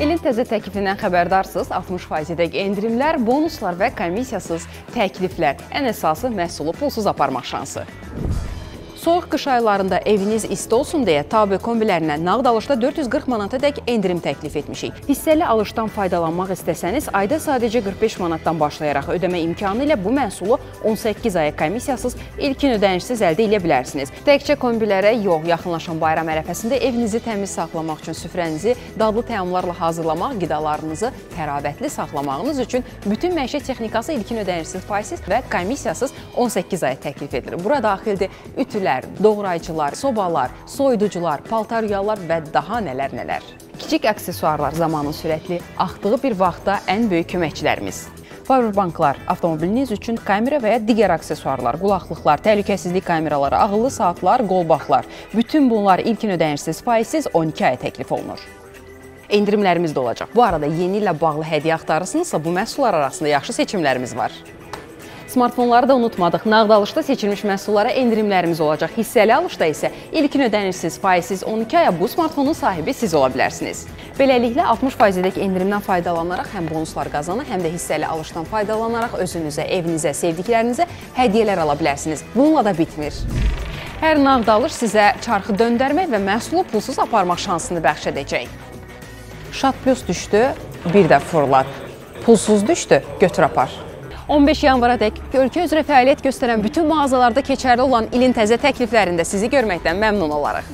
İlin təzə təklifindən xəbərdarsınız. 60%dək endirimlər, bonuslar və komissiyasız təkliflər. Ən əsası məhsulu pulsuz aparmaq şansı. Soyuq qış aylarında eviniz isti olsun deyə Tabe kombilərinə nağd alışda 440 manata dək endirim təklif etmişik. Hissəli alışdan faydalanmaq istəsəniz, ayda sadəcə 45 manatdan başlayaraq ödəmə imkanı ilə bu məhsulu 18 aya komissiyasız, ilkin ödənişsiz əldə edə bilərsiniz. Təkcə kombilərə yox, yaxınlaşan bayram ərəfəsində evinizi təmiz saxlamaq üçün süfrənizi dadlı təamlarla hazırlamaq, qidalarınızı təravətli saxlamağınız üçün bütün məişət texnikası ilkin ödənişsiz faizsiz və komissiyasız 18 aya təklif edilir. Bura daxildir ütülər, pəncərələr, doğrayıcılar, sobalar, soyuducular, paltaryuyalar və daha nələr-nələr. Kiçik aksesuarlar zamanın sürətli axdığı bir vaxtda ən böyük köməkçilərimiz. Powerbanklar, avtomobiliniz üçün kamera və ya digər aksesuarlar, qulaqlıqlar, təhlükəsizlik kameraları, ağıllı saatlar, qolbaqlar. Bütün bunlar ilkin ödənişsiz, faizsiz 12 aya təklif olunur endirimlərimiz də olacaq. Bu arada yeni ilə bağlı hədiyyə axtarırsınızsa, bu məhsullar arasında yaxşı seçimlərimiz var. Smartfonları da unutmadıq. Nağd alışda seçilmiş məhsullara endirimlərimiz olacaq. Hissəli alışda isə ilkin ödənişsiz, faizsiz 12 aya bu smartfonun sahibi siz ola bilərsiniz. Beləliklə 60%dək endirimdən faydalanaraq həm bonuslar qazanır, həm də hissəli alışdan faydalanaraq özünüzə, evinizə, sevdiklərinizə hədiyyələr ala bilərsiniz. Bununla da bitmir. Hər nağd alış sizə çarxı döndərmək və məhsulu pulsuz aparmaq şansını bəxş edəcək. Şat Plus düşdü, bir də fırlat. Pulsuz düşdü, götür apar. 15 yanvara dək ölkə üzrə fəaliyyət göstərən bütün mağazalarda keçərli olan ilin təzə təkliflərində sizi görməkdən məmnun olarıq.